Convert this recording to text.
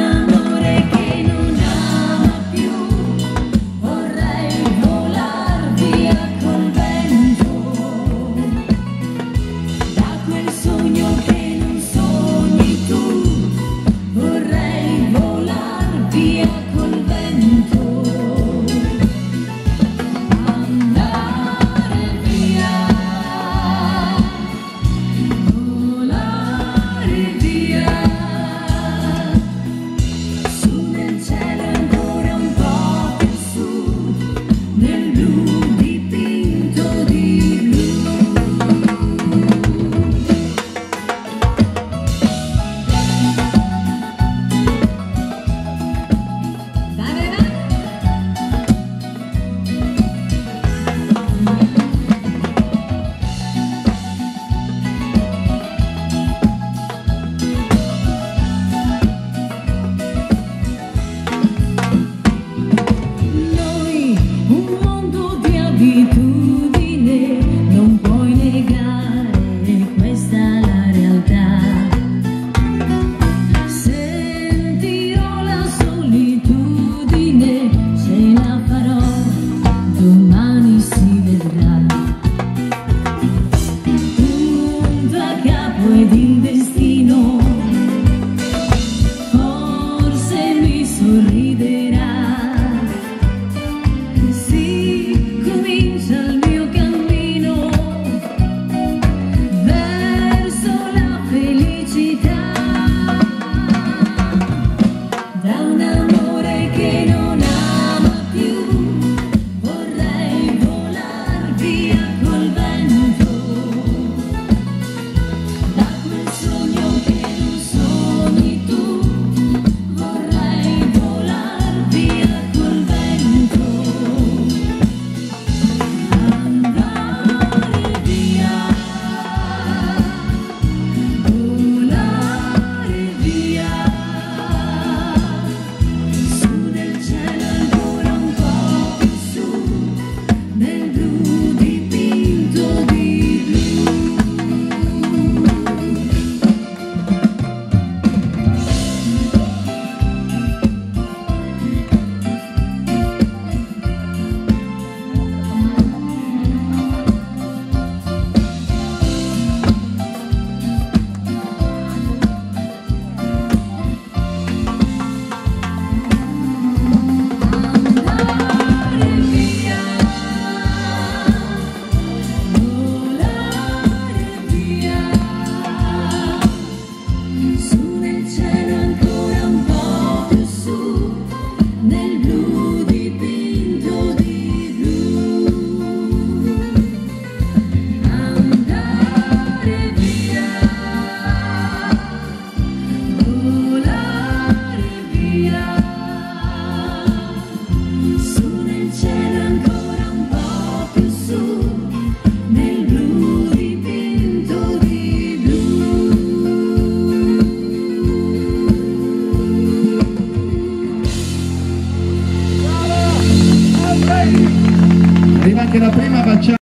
now. che la prima facciamo